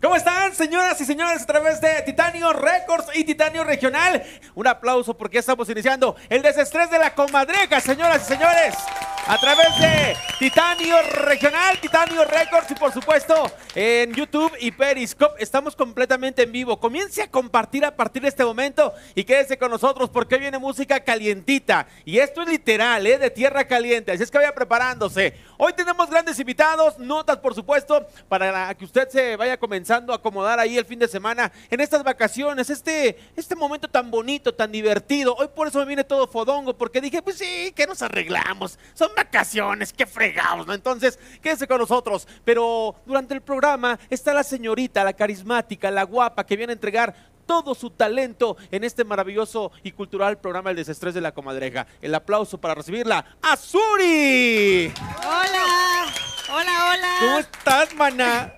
¿Cómo están, señoras y señores, a través de Titanio Records y Titanio Regional? Un aplauso porque estamos iniciando el desestrés de la comadreja, señoras y señores. A través de Titanio Regional, Titanio Records y por supuesto en YouTube y Periscope. Estamos completamente en vivo. Comience a compartir a partir de este momento y quédese con nosotros porque viene música calientita. Y esto es literal, ¿eh? de tierra caliente. Así es que vaya preparándose. Hoy tenemos grandes invitados, notas por supuesto, para que usted se vaya comenzando a acomodar ahí el fin de semana en estas vacaciones, este, este momento tan bonito, tan divertido. Hoy por eso me viene todo fodongo, porque dije, pues sí, que nos arreglamos. Son vacaciones, qué fregados, ¿no? Entonces, quédese con nosotros. Pero durante el programa está la señorita, la carismática, la guapa, que viene a entregar todo su talento en este maravilloso y cultural programa El Desestrés de la Comadreja. El aplauso para recibirla, Azuri. Hola, hola, hola. ¿Cómo estás, mana?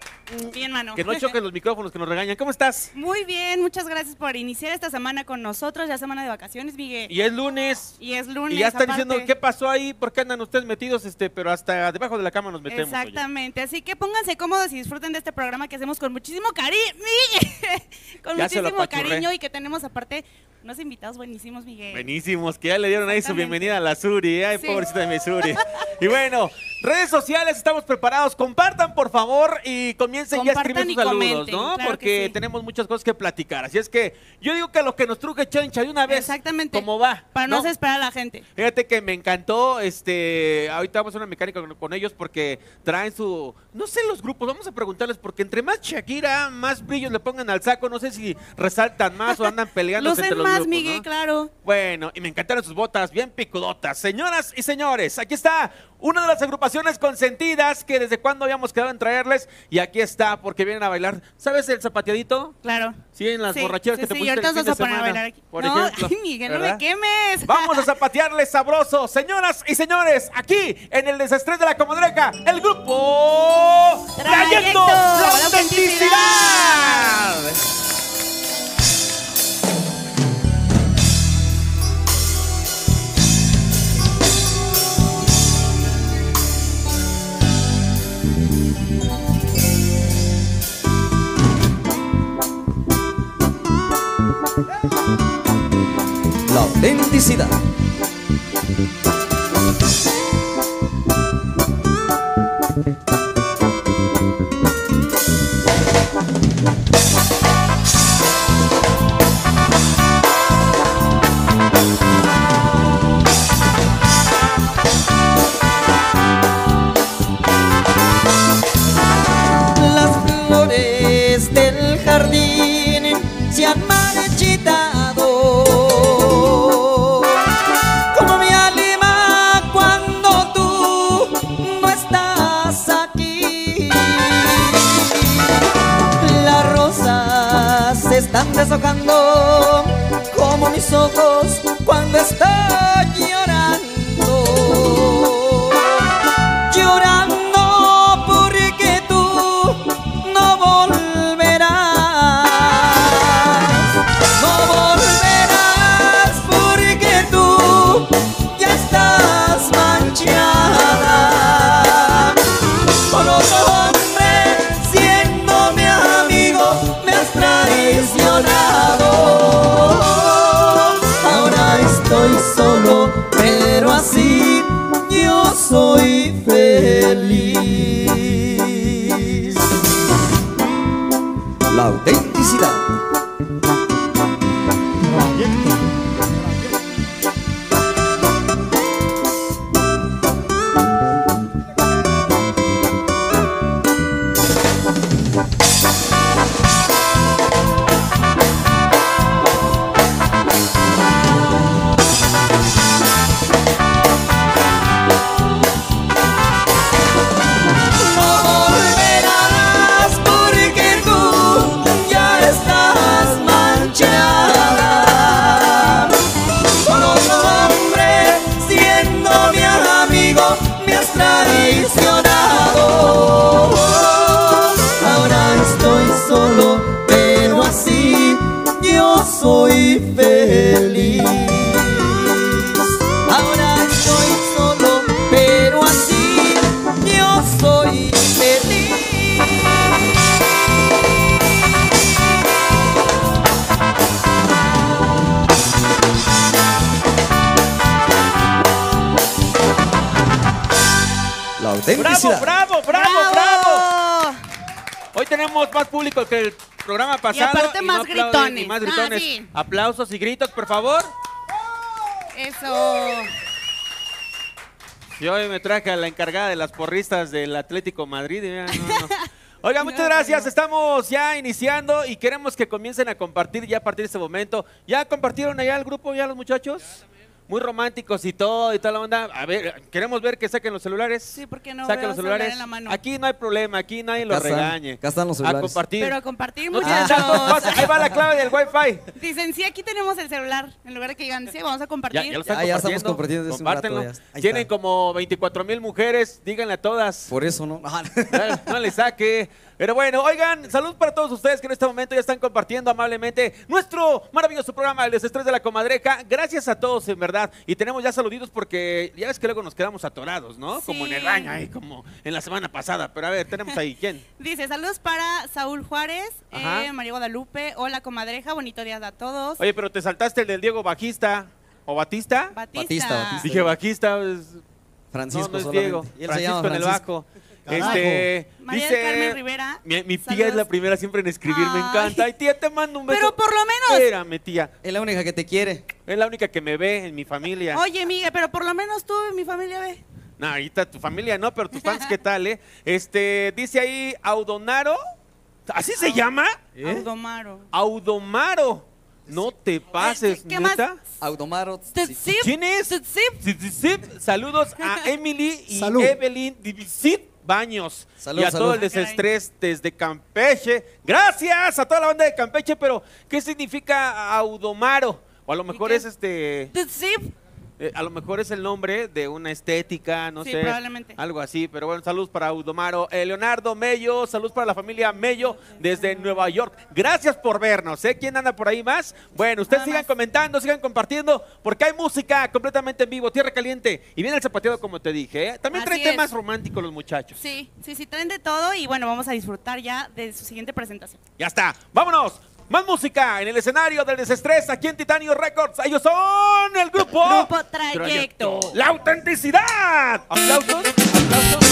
Bien, mano. Que no choquen los micrófonos que nos regañan. ¿Cómo estás? Muy bien, muchas gracias por iniciar esta semana con nosotros, ya semana de vacaciones, Miguel. Y es lunes. Y es lunes. Y ya están aparte. diciendo qué pasó ahí, por qué andan ustedes metidos, este, pero hasta debajo de la cama nos metemos. oye. Exactamente, así que pónganse cómodos y disfruten de este programa que hacemos con muchísimo cariño, con Ya muchísimo cariño y que tenemos aparte unos invitados buenísimos, Miguel. Buenísimos, que ya le dieron ahí su bienvenida a la Suri. Ay, Sí. pobrecita de mi Suri. y bueno, redes sociales, estamos preparados. Compartan, por favor, y comiencen ya a escribir sus saludos, comenten, ¿no? claro Porque sí. tenemos muchas cosas que platicar. Así es que yo digo que a lo que nos truje Chencha de una vez. Exactamente. ¿Cómo va? Para no, hacer esperar a la gente. Fíjate que me encantó, este, ahorita vamos a una mecánica con, con ellos porque traen su, no sé los grupos, vamos a preguntarles porque entre más Shakira, más brillos le pongan al saco, no sé si resaltan más o andan peleando entre los más, grupos, Miguel, ¿no? claro. Bueno, y me encantaron sus botas, bien picudotas. Señoras y señores, aquí está una de las agrupaciones consentidas que desde cuando habíamos quedado en traerles y aquí está porque vienen a bailar. ¿Sabes el zapateadito? Claro. Sí, en las Sí, borracheras sí, que te sí, pusiste el fin de a bailar aquí. por no, ejemplo, ay, Miguel, no me quemes. Vamos a zapatearles sabroso, señoras y señores, aquí en el desestrés de la comadreca, el grupo la la autenticidad. Autenticidad. Están deshojando Como mis ojos cuando estoy Aplausos y gritos, por favor. Eso. Y hoy me traje a la encargada de las porristas del Atlético Madrid. no, no. Oiga, muchas gracias. Estamos ya iniciando y queremos que comiencen a compartir ya a partir de este momento. ¿Ya compartieron allá el grupo, ya los muchachos? Muy románticos y todo y toda la onda. A ver, queremos ver que saquen los celulares. Sí, porque no Saquen veo los celular celulares. en la mano. Aquí no hay problema, aquí nadie lo Acá están, regañe. acá están los A celulares. compartir. Pero a compartir, No tienen muchachos. pasa, ahí va la clave del Wi-Fi. Dicen, sí, aquí tenemos el celular. En lugar de que digan, sí, vamos a compartir. Ya, ya lo están Ya, ya estamos compartiendo. desde un rato, Compártenlo. ya. Tienen está. como 24 mil mujeres, díganle a todas. Por eso no. Ah, No, no le saque. Pero bueno, oigan, salud para todos ustedes que en este momento ya están compartiendo amablemente nuestro maravilloso programa, El Desestrés de la Comadreja. Gracias a todos, en verdad. Y tenemos ya saluditos porque ya ves que luego nos quedamos atorados, ¿no? Como en el baño, ahí como en la semana pasada. Pero a ver, tenemos ahí, ¿quién? Dice, saludos para Saúl Juárez, eh, María Guadalupe, hola comadreja, bonito día a todos. Oye, pero te saltaste el del Diego Bajista o Batista. Batista. Batista, Batista. Dije Bajista, pues, Francisco no, no es. Diego. Francisco en el bajo. Carajo. Este, María dice, del Carmen Rivera. Mi, mi tía saludos. es la primera siempre en escribir, me Ay. encanta. Ay, tía, te mando un beso. Pero por lo menos. Espérame, tía. Es la única que te quiere. Es la única que me ve en mi familia. Oye, Miguel, pero por lo menos tú y mi familia ve. No, ahorita tu familia no, pero tus fans, ¿qué tal, eh? Este, dice ahí Audonaro. ¿Así se llama? ¿Eh? Audomaro. Audomaro. No te pases, ¿qué más? ¿neta? Audomaro. ¿Quién es? Saludos a Emily y Salud. Evelyn Divisit Baños. Salud, y a salud. todo el desestrés desde Campeche. Gracias a toda la banda de Campeche, pero ¿qué significa Audomaro? O a lo mejor es este. Tutsip. Eh, a lo mejor es el nombre de una estética, no Sí, sé. probablemente. Algo así, pero bueno, saludos para Audomaro. Eh, Leonardo Mello, saludos para la familia Mello desde Nueva York. Gracias por vernos, ¿eh? ¿Quién anda por ahí más? Bueno, ustedes Nada sigan más. comentando, sigan compartiendo, porque hay música completamente en vivo, tierra caliente. Y viene el zapateado, como te dije, ¿eh? También traen Así es. temas románticos los muchachos. Sí, sí, sí, traen de todo y bueno, vamos a disfrutar ya de su siguiente presentación. Ya está, vámonos. Más música en el escenario del desestrés aquí en Titanio Records. Ellos son el grupo. Grupo Trayecto. La autenticidad. Aplausos. Aplausos.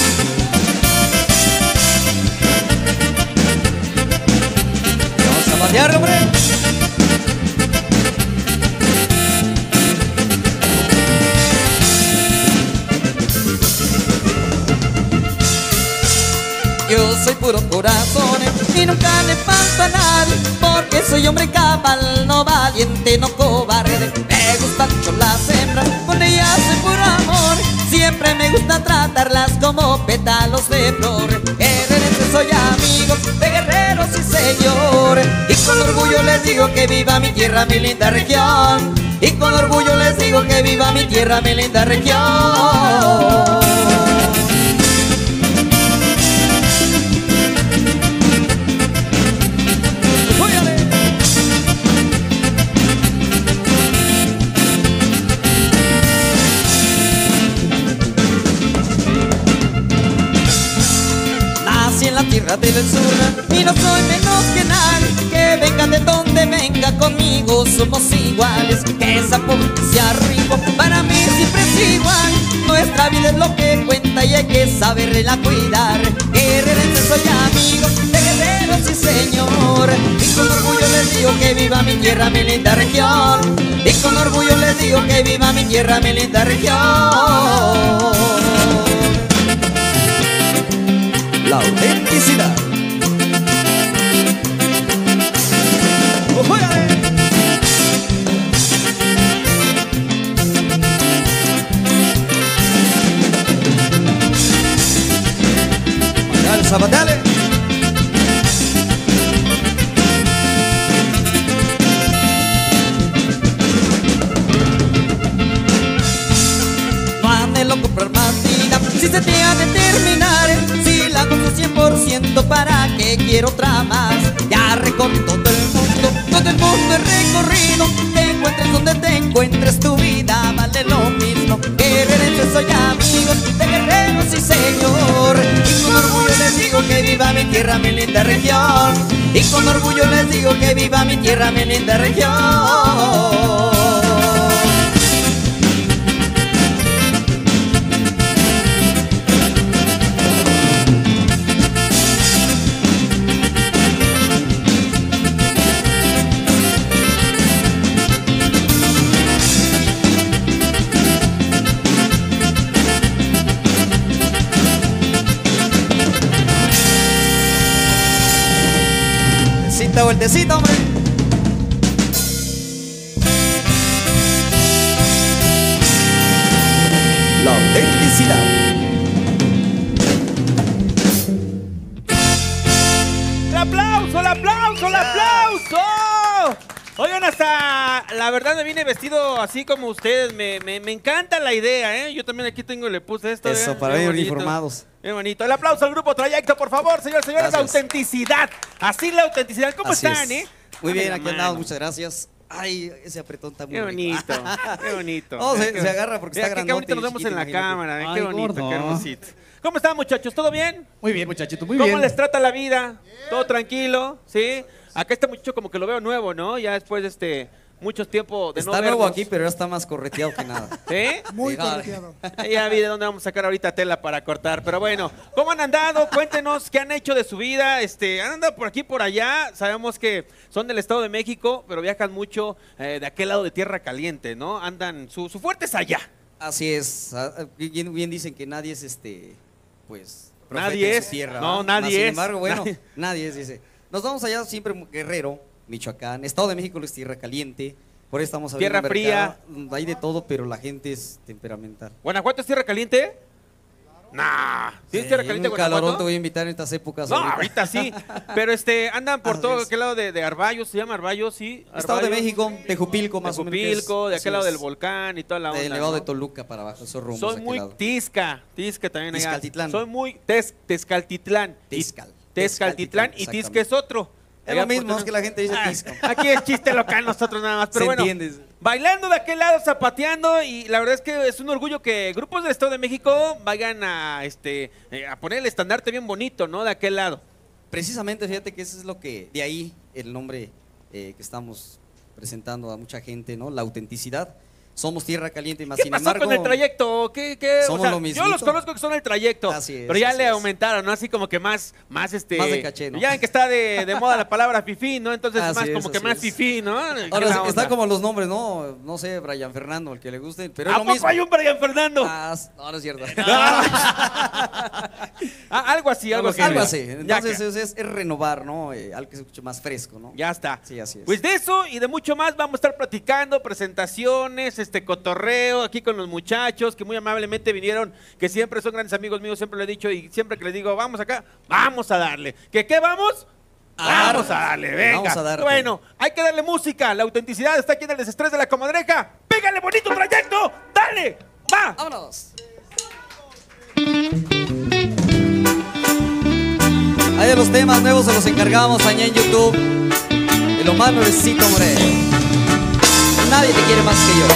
Vamos a batear, hombre. Yo soy puro corazón y nunca le falta a nadie Porque soy hombre cabal, no valiente, no cobarde. Me gustan mucho las hembras, con ellas soy puro amor. Siempre me gusta tratarlas como pétalos de flor. Guerrerense soy amigos de guerreros y señor. Y con orgullo les digo que viva mi tierra, mi linda región. Y con orgullo les digo que viva mi tierra, mi linda región tierra del sur. Y no soy menos que nadie Que venga de donde venga conmigo. Somos iguales Que esa potencia arriba para mí siempre es igual. Nuestra vida es lo que cuenta y hay que saberla cuidar. Guerrerense soy amigo de y señor. Y con orgullo les digo que viva mi tierra, mi linda región. Y con orgullo les digo que viva mi tierra, mi linda región autenticidad. Dale, quiero otra más Ya recorrí todo el mundo Todo el mundo he recorrido. Te encuentres donde te encuentres Tu vida vale lo mismo. Guerrerense soy amigos De guerreros y señor. Y con orgullo les digo que viva mi tierra, mi linda región. Y con orgullo les digo que viva mi tierra, mi linda región vueltecita, hombre. La autenticidad. ¡El aplauso, el aplauso, el aplauso! Oigan, hasta la verdad me vine vestido así como ustedes. Me, me- me encanta la idea, ¿eh? Yo también aquí tengo, le puse esto. Eso, ¿eh? para ir bonito. uniformados. Qué bonito. El aplauso al grupo Trayecto, por favor, señores, señores. Gracias. Autenticidad. Así la autenticidad. ¿Cómo Así están, es. eh? Muy bien, aquí andamos, muchas gracias. Ay, ese apretón está muy Qué rico. bonito, qué bonito. No, se- Qué- se agarra porque Mira, está qué- Qué bonito nos vemos en la imagínate. cámara, eh, Ay, qué bonito, gordo. qué hermosito. ¿Cómo están, muchachos? ¿Todo bien? Muy bien, muchachito, muy ¿Cómo bien. les trata la vida? ¿Todo tranquilo? ¿Sí? Acá este muchacho como que lo veo nuevo, ¿no? Ya después de este muchos tiempos de no Está nuevo vernos. aquí, pero ya está más correteado que nada. ¿Sí? Muy correteado. Ya vi de dónde vamos a sacar ahorita tela para cortar. Pero bueno, ¿cómo han andado? Cuéntenos qué han hecho de su vida. Este, han andado por aquí por allá. Sabemos que son del Estado de México, pero viajan mucho eh, de aquel lado de Tierra Caliente, ¿no? Andan, su, su fuerte es allá. Así es. ah, Bien, bien dicen que nadie es este, pues. Nadie en su es. Tierra, No, ¿verdad? nadie Sin es. embargo, bueno, Nadie. nadie es, dice. Nos vamos allá siempre Guerrero, Michoacán, Estado de México es tierra caliente. Por eso estamos Tierra un fría. mercado, mm, Hay de todo, pero la gente es temperamental. ¿Guanajuato es Tierra Caliente? Nah. ¿Sí es Tierra Sí, Caliente un calorón te voy a invitar en estas épocas. No, ahorita. ahorita sí. Pero este, andan por Así todo es. aquel lado de, de Arballos, se llama Arballos, sí. Estado de México, Tejupilco más o menos. Tejupilco, de aquel lado es. del volcán y toda la onda. Del Nevado ¿no? de Toluca para abajo, esos rumbos. Soy muy lado. Tizca, Tizca también allá. Tizcaltitlán. Soy muy Tez, Tezcaltitlán. Y- Tizcal. Tezcaltitlán y Exactamente. Tizca es otro. Es lo mismo, es que la gente dice Ah, Tizca. Aquí es chiste local nosotros nada más, pero Se bueno. Bailando de aquel lado, zapateando y la verdad es que es un orgullo que grupos del Estado de México vayan a este eh, a poner el estandarte bien bonito, ¿no? De aquel lado. Precisamente, fíjate que eso es lo que, de ahí el nombre eh, que estamos presentando a mucha gente, ¿no? La autenticidad. Somos tierra caliente, más ¿Qué sin pasó embargo. con el trayecto? ¿Qué, qué? O Somos sea, lo yo mismito. los conozco que son el trayecto, Así es, pero ya así le es. aumentaron, ¿no? Así como que más, más este... Más de caché, ¿no? Ya en que está de, de moda la palabra fifí, ¿no? Entonces Así más es, como que más fifí, ¿no? ¿Qué Ahora, está como los nombres, ¿no? No sé, Brian Fernando, el que le guste, pero es ¿A lo poco mismo. hay un Brian Fernando? Ah, no, no es cierto. Ah, algo así, algo así. Algo así. Entonces es- es renovar, ¿no? Eh, algo que se escuche más fresco, ¿no? Ya está. Sí, así es. Pues de eso y de mucho más vamos a estar platicando, presentaciones, este cotorreo aquí con los muchachos que muy amablemente vinieron, que siempre son grandes amigos míos, siempre lo he dicho y siempre que les digo, vamos acá, vamos a darle. ¿Que qué vamos? A Vamos a dar. darle, venga. Vamos a darte. Bueno, hay que darle música, la autenticidad está aquí en el desestrés de la comadreja. Pégale bonito trayecto, dale, va. ¡Vámonos! Ahí de los temas nuevos se los encargamos allá en YouTube. Y lo más nuevecito, hombre. Nadie te quiere más que yo.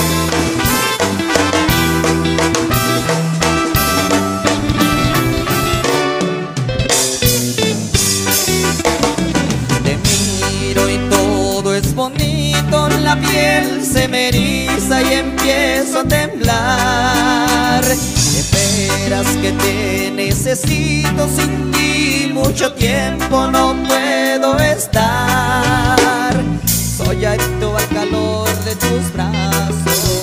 Te miro y todo es bonito, la piel se me eriza y empiezo a temblar. Esperas que te necesito, sin ti mucho tiempo no puedo estar. Soy adicto al calor de tus brazos,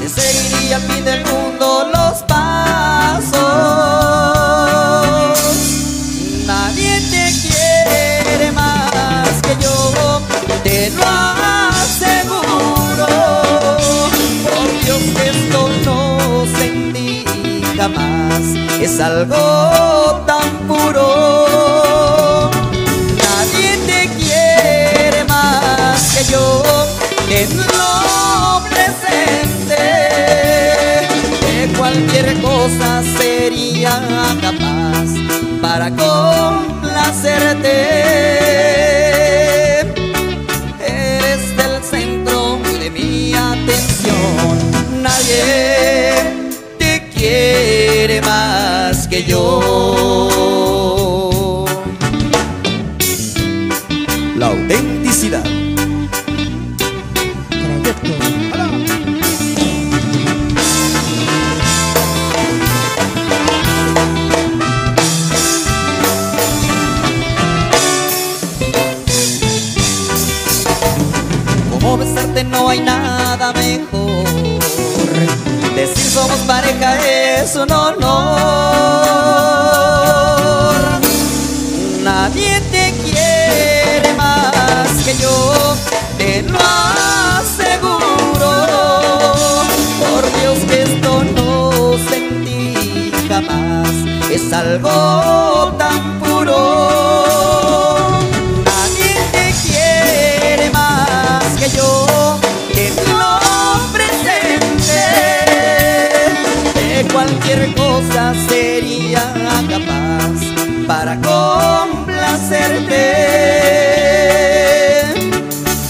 te seguiría al del mundo los pasos. Nadie te quiere más que yo, te lo aseguro. Por Dios que esto no sentí jamás, es algo complacerte. Eres el centro de mi atención, nadie te quiere más que yo. somos pareja es un honor. Nadie te quiere más que yo, te lo aseguro. Por Dios que esto no sentí jamás, es algo tan cualquier cosa sería capaz para complacerte.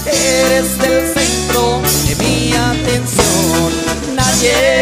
Eres el centro de mi atención. Nadie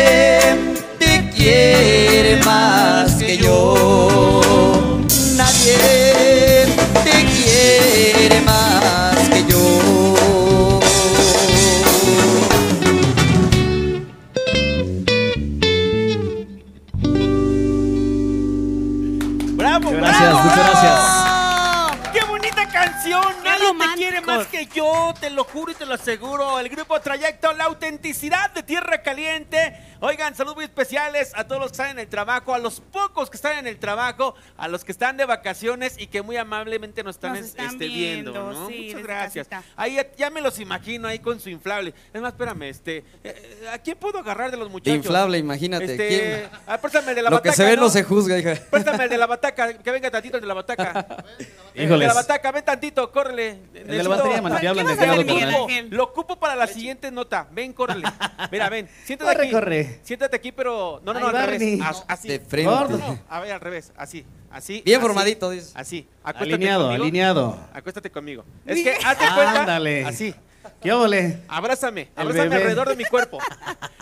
aseguro. El grupo Trayecto, la autenticidad de Tierra Caliente. Oigan, saludos muy especiales a todos los que están en el trabajo, a los pocos que están en el trabajo, a los que están de vacaciones y que muy amablemente nos están, Nos están este, viendo, viendo, ¿no? sí, Muchas gracias. Ahí ya, ya me los imagino ahí con su inflable. Es más, espérame, este, eh, ¿a quién puedo agarrar de los muchachos? Inflable, imagínate. Este, ¿quién? ah, préstame el de la Lo que bataca, se ve no ¿no? se juzga, hija. Préstame el de la bataca, que venga tantito el de la bataca. El de Híjoles. la bataca, ven tantito, córrele. El de la batería, mano, ¿Para te hablan qué desde vas a auto, hacer, Miguel carnal. Ángel? Lo ocupo para la siguiente nota. Ven, córrele. Mira, ven. Siéntate Corre, aquí. corre. Siéntate aquí, pero. No, no, no, Ay, al revés. As- Así. De frente. Gordo. No, a ver, al revés. Así. Así. Bien así, formadito, dice. Así. Acuéstate Alineado, conmigo. alineado. Acuéstate conmigo. Es que hazte cuenta. Ándale. Así. ¿Qué óvole? Abrázame, El abrázame bebé. alrededor de mi cuerpo.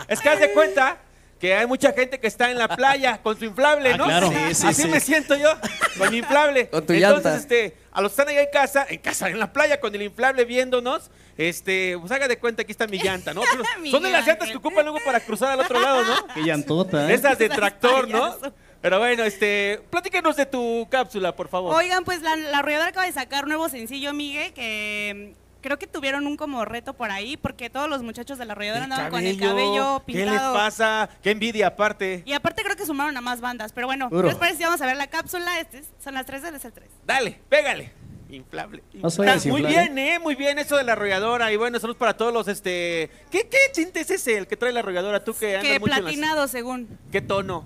Es que haz de cuenta que hay mucha gente que está en la playa con su inflable, Ah, ¿no? claro. Sí, sí, Así sí. me siento yo, con mi inflable. Con tu Entonces, llanta. este, a los que están allá en casa, en casa, en la playa, con el inflable viéndonos, este, pues haga de cuenta, aquí está mi llanta, ¿no? Pero Miguel son de las llantas que ocupan luego para cruzar al otro lado, ¿no? Qué llantota, ¿eh? esas de tractor, ¿no? Pero bueno, este, platícanos de tu cápsula, por favor. Oigan, pues la, la arrolladora acaba de sacar un nuevo sencillo, Migue, que creo que tuvieron un como reto por ahí, porque todos los muchachos de la arrolladora andaban con el cabello ¿Qué les pintado. pasa? Qué envidia aparte. Y aparte creo que sumaron a más bandas, pero bueno, Duro. ¿qué les parece si vamos a ver la cápsula? Este es- son las 3 del es el 3. Dale, pégale. Inflable. No soy Está Muy bien, eh, muy bien eso de la arrolladora. Y bueno, saludos para todos los, este... ¿Qué, qué tinte es ese el que trae la arrolladora? Tú que andas Que mucho en las- platinado, según. ¿Qué tono?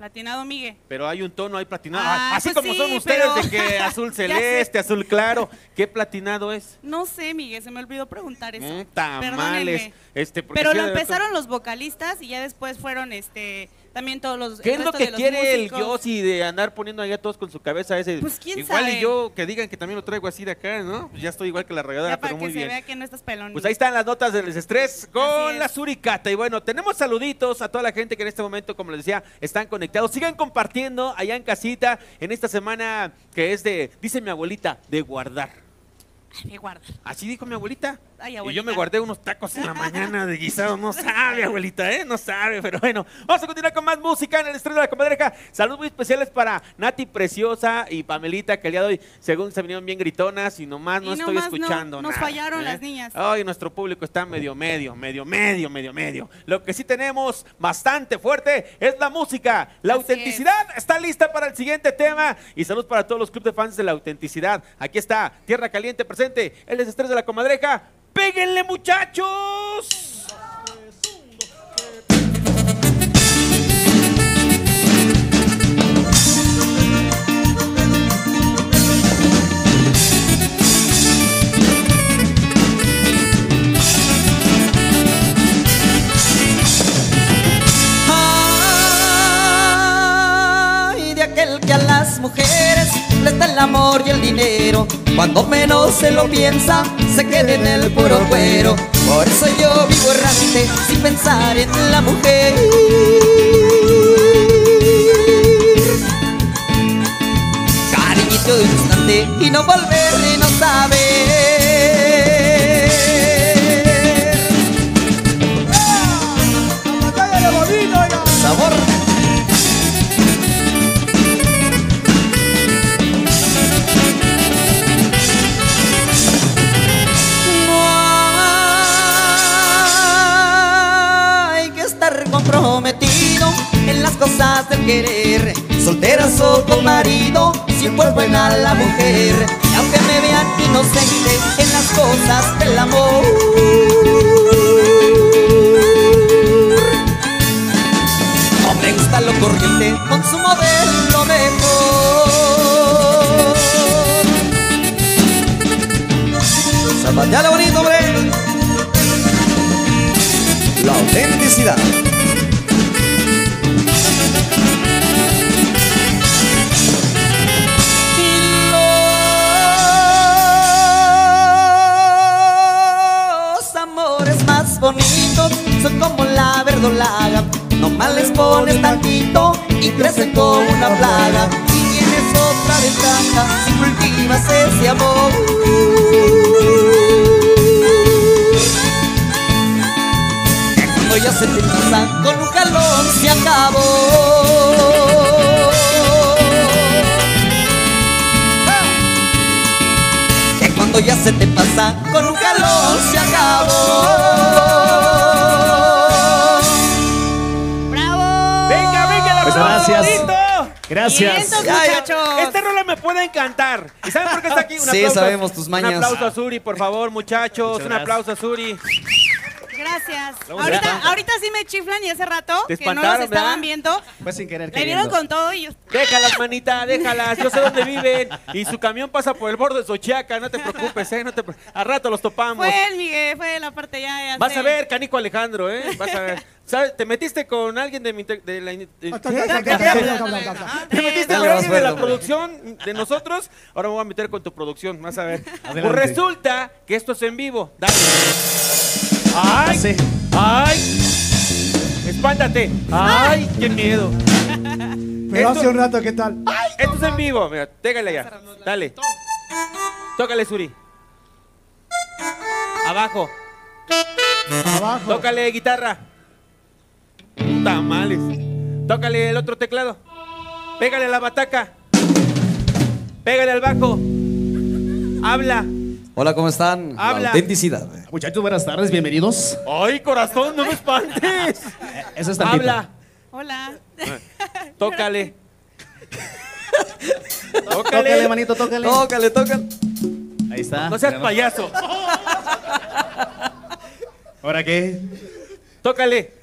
Platinado, Migue. Pero hay un tono ahí platinado. Ah, Así pues como sí, son ustedes pero- de que azul celeste, azul claro. ¿Qué platinado es? No sé, Migue, se me olvidó preguntar eso. Mm, tamales. Perdónenme. Este, Pero lo empezaron los vocalistas y ya después fueron este también todos los ¿Qué es lo que quiere el. Yossi de andar poniendo allá todos con su cabeza ese? Pues, ¿quién igual sabe? y yo que digan que también lo traigo así de acá, ¿no? Pues ya estoy igual que la Ya para pero que muy se bien. vea que no estás pelón. Pues ahí están las notas del desestrés con es. la suricata. Y bueno, tenemos saluditos a toda la gente que en este momento, como les decía, están conectados. Sigan compartiendo allá en casita en esta semana que es de, dice mi abuelita, de guardar. Me guarda. Así dijo mi abuelita. Ay, y yo me guardé unos tacos en la mañana de guisado. No sabe, abuelita, ¿eh? No sabe. Pero bueno, vamos a continuar con más música en el estreno de la comadreja. Saludos muy especiales para Nati Preciosa y Pamelita, que el día de hoy, según se vinieron bien gritonas y nomás no Y estoy nomás no, escuchando nos nada, fallaron ¿eh? las niñas. Ay, nuestro público está medio, medio, medio, medio, medio, medio. Lo que sí tenemos bastante fuerte es la música. La Así autenticidad está lista para el siguiente tema. Y salud para todos los clubes de fans de la autenticidad. Aquí está Tierra Caliente presente, el desestrés de la comadreja. ¡Péguenle, muchachos! De aquel que a las mujeres les da el amor y el dinero. Cuando menos se lo piensa, se queda en el puro cuero. Por eso yo vivo errante sin pensar en la mujer. Cariñito de un instante y no volver y no saber. cosas del querer. Solteras o con marido, siempre es buena la mujer. Aunque me vean inocente en las cosas del amor. No me gusta lo corriente, consumo de lo mejor. Zapatealo bonito, hombre. La autenticidad. Son como la verdolaga. Nomás les pones tantito y crecen como una plaga. Y tienes otra ventaja si cultivas ese amor. Que cuando ya se te pasan con un jalón se acabó. Cuando ya se te pasa con un jalón se acabó. Gracias. Muchachos. Este rola me puede encantar. ¿Y saben por qué está aquí? Un Sí, aplauso. sabemos tus mañas. Un aplauso a Suri, por favor, muchachos. Muchas Un aplauso a Suri. Gracias. Ahorita, sí me chiflan y hace rato que no los estaban ¿verdad? viendo. Fue sin querer Le vieron con todo y yo... Déjalas, manita, déjalas. Yo sé dónde viven. Y su camión pasa por el borde de Sochiaca. No te preocupes, ¿eh? No te A rato los topamos. Fue él, Miguel, fue de la parte ya. ya Vas sé. a ver, canico Alejandro, ¿eh? Vas a ver. ¿Sabes? ¿Te metiste con alguien de mi... De la. ¿Te metiste con más alguien de la producción de nosotros? Ahora me voy a meter con tu producción, vas a ver. Pues resulta que esto es en vivo. Dale. ¡Ay! ¡Ay! ¡Espántate! ¡Ay! ¡Qué miedo! Pero hace un rato, ¿qué tal? Esto es en vivo. Mira, tégale ya. Dale. Tócale, Suri. Abajo. Abajo. Tócale guitarra. Tamales. Tócale el otro teclado. Pégale a la bataca. Pégale al bajo. Habla. Hola, ¿cómo están? La Habla. autenticidad. Muchachos, buenas tardes, bienvenidos. ¡Ay, corazón, no me espantes! Eso es. Habla. Hola. Tócale. Tócale, Tócale. manito, tócale. Tócale, tócale. Ahí está. No seas payaso. ¿Ahora qué? Tócale.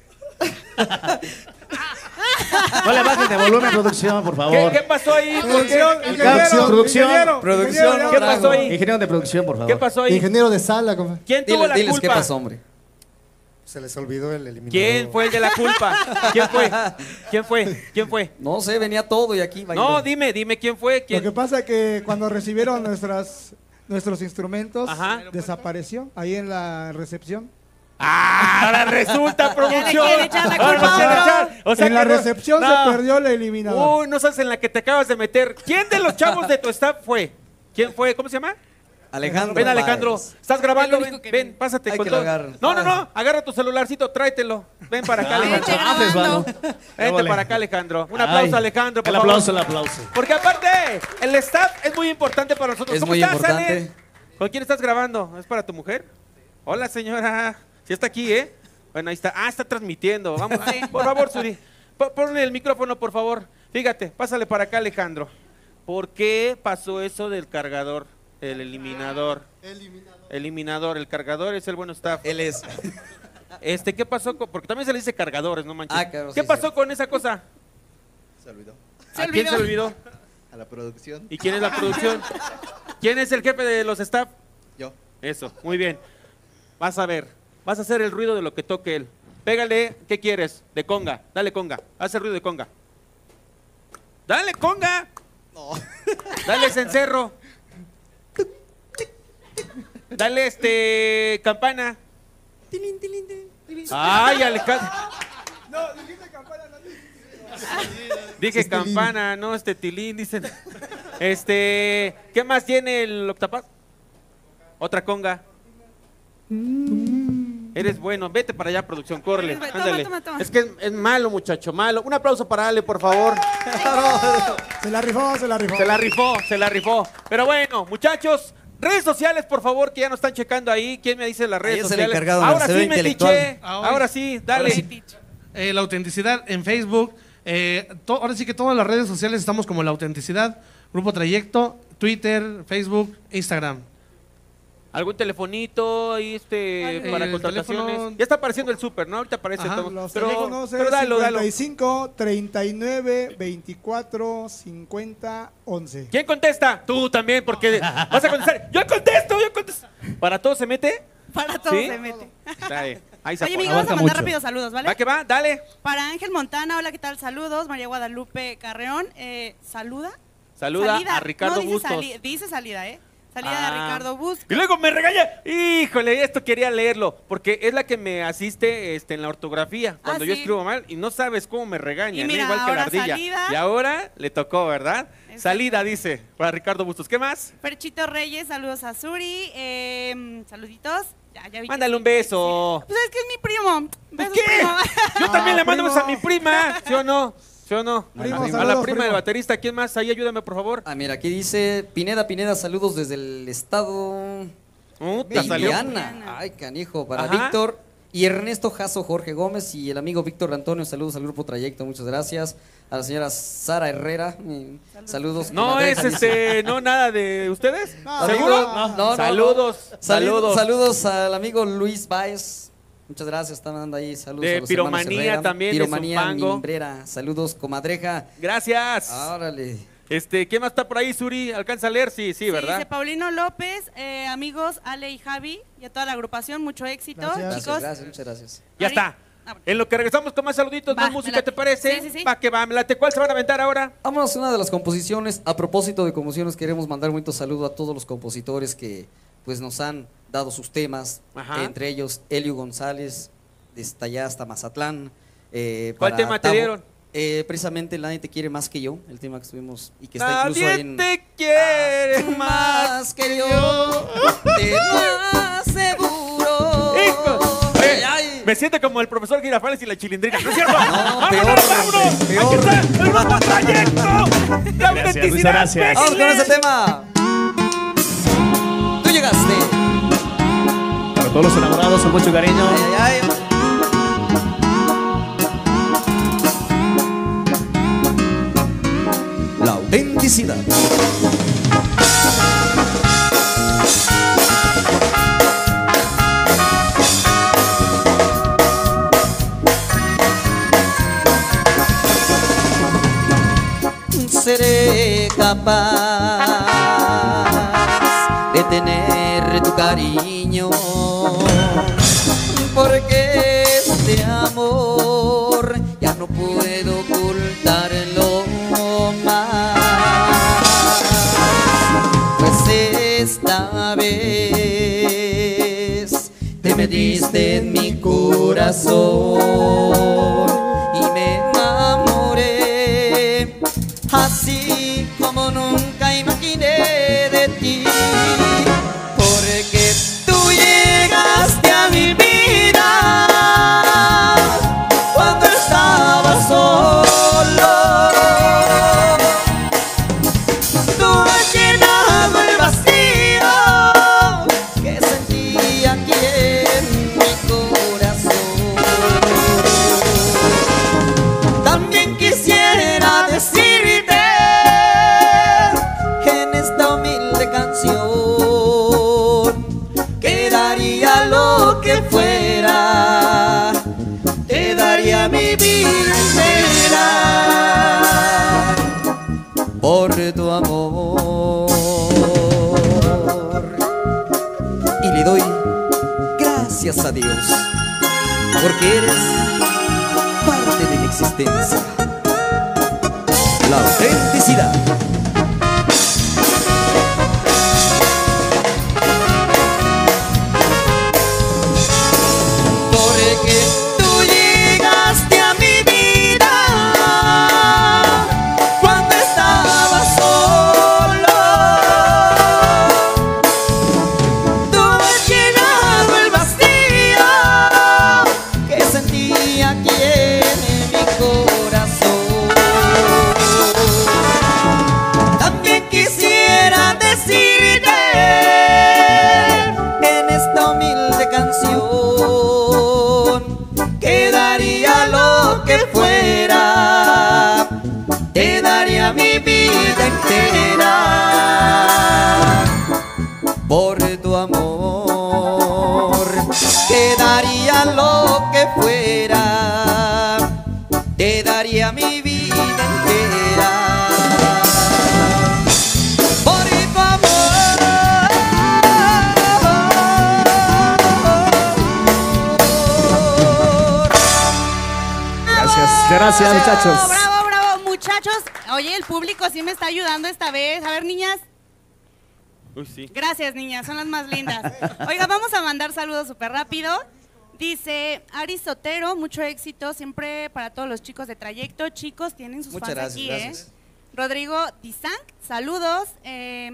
No le bajes de volumen, producción, por ¿Qué, favor. qué pasó ahí? Producción, El ingeniero, capsule, producción. ingeniero, Producción, ingeniero, ¿Qué pasó ahí? Ingeniero de producción, por favor. ¿Qué pasó ahí? Ingeniero de sala, compa. ¿Quién tuvo Diles, la diles culpa? qué pasó, hombre. Se les olvidó el eliminador. ¿Quién fue el de la culpa? ¿Quién fue? ¿Quién fue? ¿Quién fue? No sé, venía todo y aquí bailó. No, dime, dime quién fue. Lo ¿Quién? que pasa es que cuando recibieron nuestras, nuestros instrumentos, Ajá. desapareció ahí en la recepción. Ah, ahora resulta producción. echar la Ahora culpa nos quieren a otro. echar. O sea en la que no- recepción no. se perdió el eliminador. Uy, no sabes en la que te acabas de meter. ¿Quién de los chavos de tu staff fue? ¿Quién fue? ¿Cómo se llama? Alejandro. Ven, Alejandro. ¿Estás grabando? El único Ven, que ven, vi. pásate Hay con que todo. lo agarren. No, no, no. Agarra tu celularcito, tráetelo. Ven para acá, Vente Alejandro. Grabando. Vente para acá, Alejandro. Un aplauso, Ay. Alejandro, por El favor. aplauso, el aplauso. Porque aparte, el staff es muy importante para nosotros. Es ¿Cómo muy estás, importante. Ale? ¿Con quién estás grabando? ¿Es para tu mujer? Hola, señora. Sí está aquí, ¿eh? Bueno, ahí está. Ah, está transmitiendo. Vamos. Por favor, Suri. po- Ponle el micrófono, por favor. Fíjate, pásale para acá, Alejandro. ¿Por qué pasó eso del cargador? El eliminador. Eliminador. El cargador es el buen staff. Él es. Este, ¿qué pasó? con- Porque también se le dice cargadores, no manches. Ah, claro, ¿Qué sí, pasó sí. con esa cosa? Se olvidó. ¿A quién se olvidó? A la producción. ¿Y quién es la producción? ¿Quién es el jefe de los staff? Yo. Eso, muy bien. Vas a ver, vas a hacer el ruido de lo que toque él. Pégale, ¿qué quieres? De conga, dale conga, haz el ruido de conga. Dale conga. No. Dale cencerro. Dale este campana. Ay, Alejandro. Dije Este campana, no este tilín, dicen. Este, ¿qué más tiene el octapaz? Otra conga. Eres bueno, vete para allá, producción, córrele, Toma, ándale. toma, toma. Es que es, es malo, muchacho, malo. Un aplauso para Ale, por favor. Se la rifó, se la rifó. Se la rifó, se la rifó. Pero bueno, muchachos, redes sociales, por favor, que ya nos están checando ahí. ¿Quién me dice las redes Ahí es el sociales? encargado, Ahora sí, me Intelectual. tiché. Ahora Ahora sí. dale. Ahora sí. Eh, la autenticidad en Facebook. eh, ahora sí que todas las redes sociales estamos como la autenticidad. Grupo Trayecto, Twitter, Facebook, Instagram. ¿Algún telefonito ahí este, Ah, para el contrataciones? teléfono- Ya está apareciendo el súper, ¿no? Ahorita aparece Ajá. todo. Los pero, teléfonos pero es dalo, dalo. 55 39 24 50 11. ¿Quién contesta? Tú también, porque vas a contestar. Yo contesto, yo contesto. ¿Para todo se mete? Para todo ¿Sí? se mete. Ahí, ahí se Oye, apoya. amigo, vamos a Abarca mandar mucho. rápido saludos, ¿vale? Va que va, dale. Para Ángel Montana, hola, ¿qué tal? Saludos. María Guadalupe Carreón, eh, ¿saluda? Saluda Salida. a Ricardo no, dice Bustos. sali- dice salida, ¿eh? Salida Ah. de Ricardo Bustos. Y luego me regaña. Híjole, esto quería leerlo. Porque es la que me asiste este, en la ortografía. Cuando Ah, yo sí. escribo mal y no sabes cómo me regaña. Y mira, igual que la ahora ardilla. salida. Y ahora le tocó, ¿verdad? Exacto. Salida, dice, para Ricardo Bustos. ¿Qué más? Perchito Reyes, saludos a Suri. eh, saluditos. Ya, ya Mándale un beso. Pues es que es mi primo. Besos, ¿Qué? primo. Yo también le Ah, mando primo. besos a mi prima. ¿Sí o no? ¿Sí o no? Primo, a la saludos, prima primo. del baterista. ¿Quién más? Ahí ayúdame, por favor. Ah, mira, aquí dice Pineda, Pineda, saludos desde el estado Puta, de. Indiana. Ay, canijo, para Ajá. Víctor y Ernesto Jasso, Jorge Gómez y el amigo Víctor Antonio, saludos al grupo Trayecto, muchas gracias. A la señora Sara Herrera, eh, saludos. No es este, no nada de ustedes. No, ¿Seguro? no, no, Saludos, saludos. saludos al amigo Luis Baez. Muchas gracias, están dando ahí. Saludos De a los Piromanía también, de Piromanía Zumpango. Mimbrera. Saludos, comadreja. Gracias. Órale. Este, ¿quién más está por ahí, Suri? ¿Alcanza a leer? Sí, sí, Dice ¿verdad? Paulino López, eh, amigos Ale y Javi y a toda la agrupación, mucho éxito, Gracias. Gracias, chicos. gracias, muchas gracias. Ya está. Ah. En lo que regresamos con más saluditos, Va, más música. ¿te parece? Sí, sí, sí. Va que va, me late. ¿Cuál se van a aventar ahora? Vámonos a una de las composiciones. A propósito de composiciones, queremos mandar un saludo a todos los compositores que pues nos han dado sus temas. Ajá. Entre ellos, Elio González, desde allá hasta Mazatlán. eh, ¿Cuál para tema te Tavo- dieron? Eh, precisamente Nadie te quiere más que yo, el tema que estuvimos y que está incluso Nadie ahí en... te quiere más. más que yo, te aseguro. Hijo. Oye, Ay, ay. Me siento como el profesor Girafales y la chilindrina, ¿no es cierto? No, peor, vámonos! peor. ¡Aquí está el nuevo trayecto! ¡La Gracias, autenticidad! Vamos con ese tema. Para todos los enamorados, con mucho cariño. Ay, ay, ay. La autenticidad. Seré capaz de tener tu cariño corazón y me enamoré. Así gracias, muchachos. Bravo, bravo, muchachos. Oye, el público sí me está ayudando esta vez. A ver, niñas. Uy, sí. Gracias, niñas, son las más lindas. Oiga, vamos a mandar saludos súper rápido. Dice Ari Sotero, mucho éxito siempre para todos los chicos de trayecto. Chicos, tienen sus Muchas fans gracias, aquí, gracias. ¿eh? Rodrigo Tizank, saludos. Eh,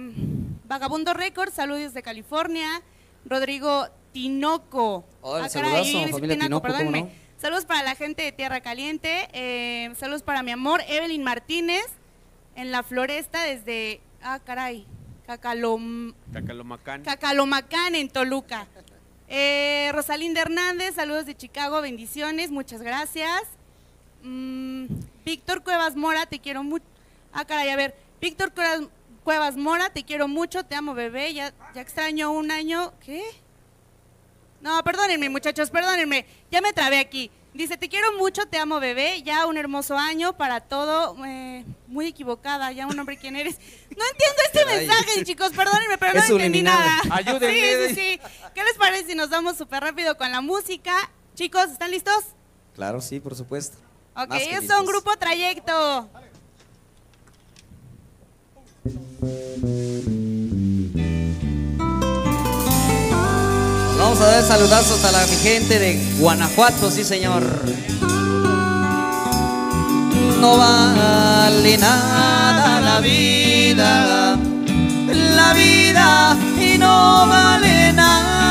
Vagabundo Records, saludos de California. Rodrigo Tinoco. Hola, Ah, saludazo, familia Tinoco, ¿cómo no? Saludos para la gente de Tierra Caliente. eh, saludos para mi amor, Evelyn Martínez, en la floresta desde. Ah, caray. Cacalom. Cacalomacán. Cacalomacán en Toluca. Eh, Rosalinda Hernández, saludos de Chicago, bendiciones, muchas gracias. Mm, Víctor Cuevas Mora, te quiero mucho. Ah, caray, a ver. Víctor Cuevas, Mora, te quiero mucho, te amo, bebé. Ya, ya extraño un año. ¿Qué? No, perdónenme, muchachos, perdónenme. Ya me trabé aquí. Dice, te quiero mucho, te amo, bebé. Ya un hermoso año para todo. eh, muy equivocada, ya un hombre, ¿quién eres? No entiendo este mensaje, chicos, perdónenme, pero no Es entendí subliminal. nada. Ayúdenme. Sí, sí, sí. ¿Qué les parece si nos vamos súper rápido con la música? Chicos, ¿están listos? Claro, sí, por supuesto. Ok, listos. son Grupo Trayecto. Vamos a dar saludazos a la gente de Guanajuato, sí señor. No vale nada la vida, la vida y no vale nada.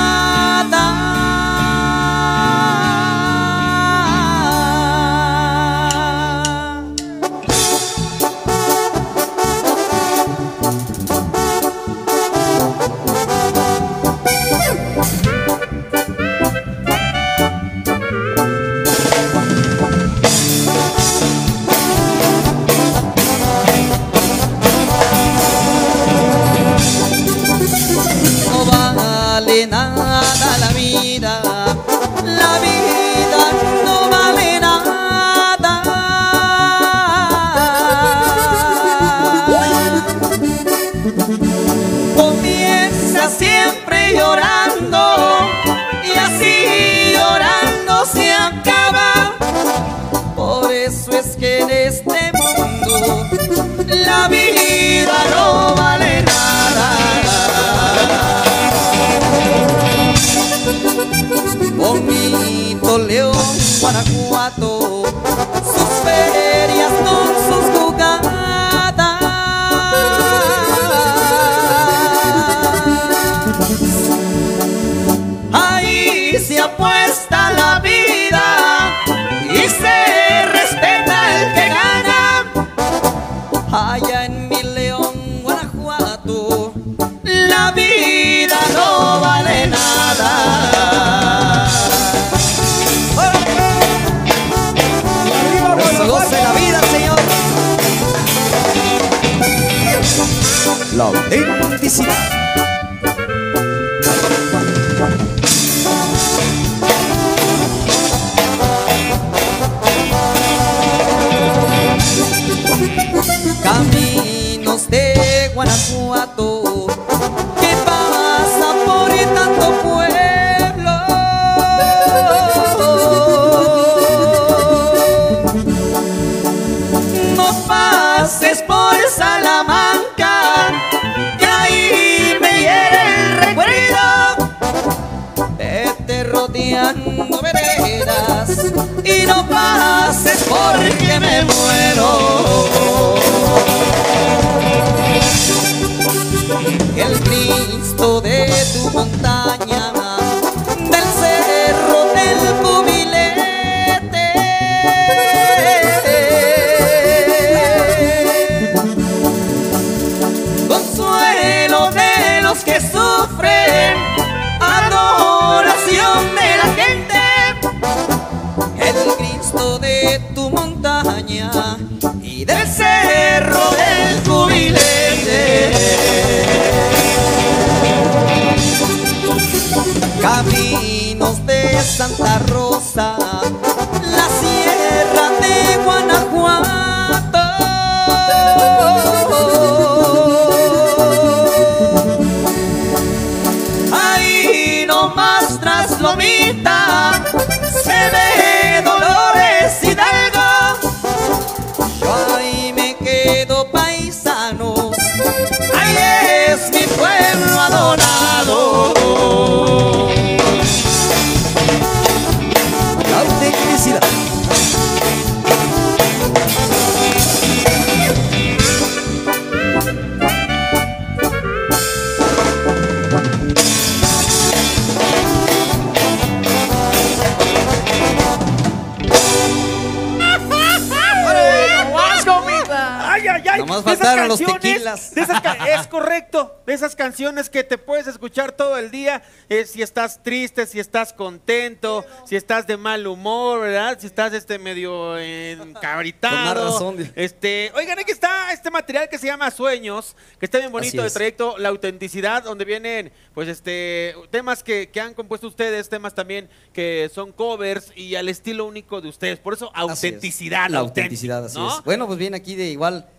Canciones que te puedes escuchar todo el día, eh, si estás triste, si estás contento, si estás de mal humor, ¿verdad? Si estás este medio encabritado. Con razón. Este, oigan, aquí está este material que se llama Sueños, que está bien bonito de trayecto, la autenticidad, donde vienen, pues, este, temas que, que han compuesto ustedes, temas también que son covers y al estilo único de ustedes. Por eso, Así es. autenticidad, La autenticidad, así ¿no? es. Bueno, pues viene aquí de igual